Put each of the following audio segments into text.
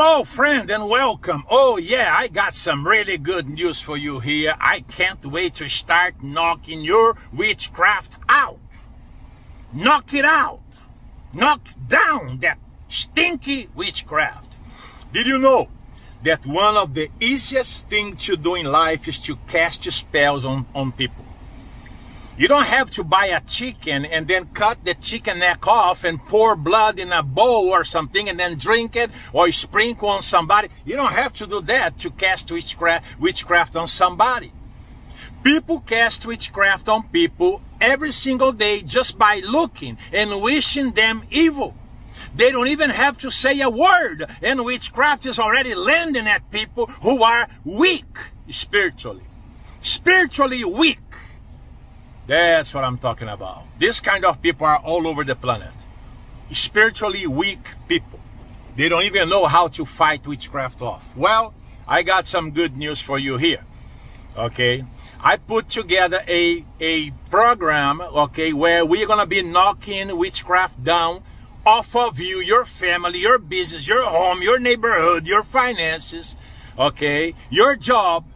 Hello, friend, and welcome. Oh, yeah, I got some really good news for you here. I can't wait to start knocking your witchcraft out. Knock it out. Knock down that stinky witchcraft. Did you know that one of the easiest things to do in life is to cast spells on, on people? You don't have to buy a chicken and then cut the chicken neck off and pour blood in a bowl or something and then drink it or sprinkle on somebody. You don't have to do that to cast witchcraft, witchcraft on somebody. People cast witchcraft on people every single day just by looking and wishing them evil. They don't even have to say a word, and witchcraft is already landing at people who are weak spiritually. Spiritually weak. That's what I'm talking about. This kind of people are all over the planet. Spiritually weak people. They don't even know how to fight witchcraft off. Well, I got some good news for you here. Okay. I put together a, a program, okay, where we're going to be knocking witchcraft down off of you, your family, your business, your home, your neighborhood, your finances, okay, your job,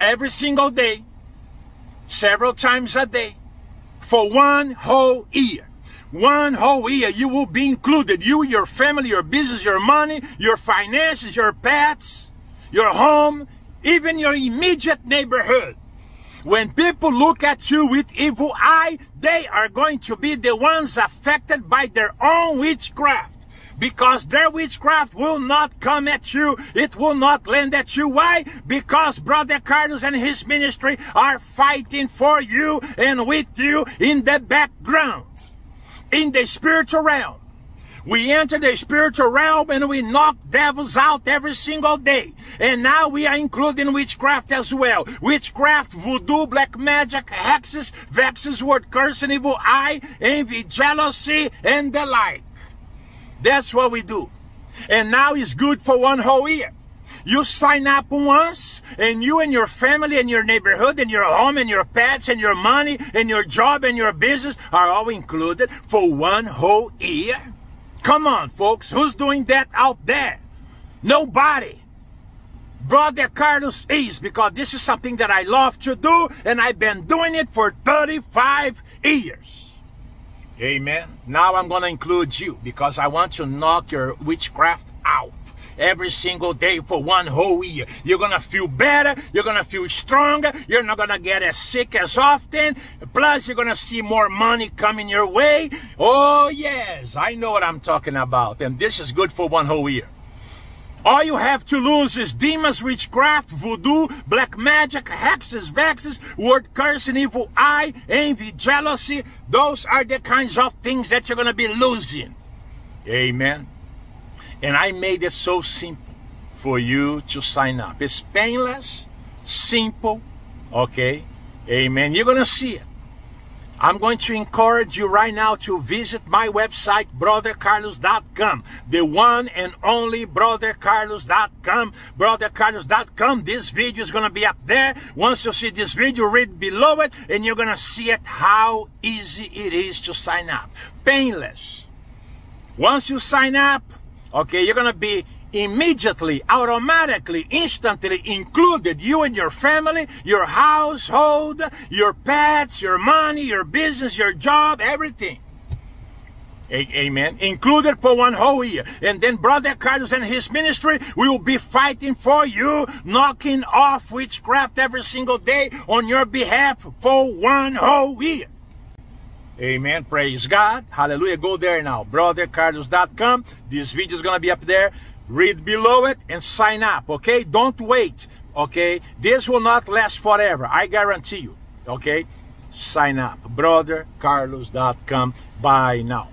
every single day several times a day for one whole year. One whole year, you will be included. You, your family, your business, your money, your finances, your pets, your home, even your immediate neighborhood. When people look at you with evil eye, they are going to be the ones affected by their own witchcraft because their witchcraft will not come at you. It will not land at you. Why? Because Brother Carlos and his ministry are fighting for you and with you in the background, in the spiritual realm. We enter the spiritual realm and we knock devils out every single day. And now we are including witchcraft as well. Witchcraft, voodoo, black magic, hexes, vexes, word curse, and evil eye, envy, jealousy, and the like. That's what we do. And now it's good for one whole year. You sign up once, and you and your family and your neighborhood and your home and your pets and your money and your job and your business are all included for one whole year. Come on, folks. Who's doing that out there? Nobody. Brother Carlos is because this is something that I love to do and I've been doing it for 35 years. Amen. Now I'm going to include you because I want to knock your witchcraft out every single day for one whole year. You're going to feel better. You're going to feel stronger. You're not going to get as sick as often. Plus, you're going to see more money coming your way. Oh, yes. I know what I'm talking about. And this is good for one whole year. All you have to lose is demons, witchcraft, voodoo, black magic, hexes, vexes, word curse, and evil eye, envy, jealousy. Those are the kinds of things that you're going to be losing. Amen. And I made it so simple for you to sign up. It's painless, simple, okay? Amen. You're going to see it. I'm going to encourage you right now to visit my website, brothercarlos.com. The one and only brothercarlos.com. Brothercarlos.com. This video is going to be up there. Once you see this video, read below it and you're going to see it how easy it is to sign up. Painless. Once you sign up, okay, you're going to be immediately, automatically, instantly included you and your family, your household, your pets, your money, your business, your job, everything. Amen. Included for one whole year. And then Brother Carlos and his ministry will be fighting for you, knocking off witchcraft every single day on your behalf for one whole year. Amen. Praise God. Hallelujah. Go there now. BrotherCarlos.com. This video is going to be up there. Read below it and sign up, okay? Don't wait, okay? This will not last forever, I guarantee you, okay? Sign up, brothercarlos.com. Bye now.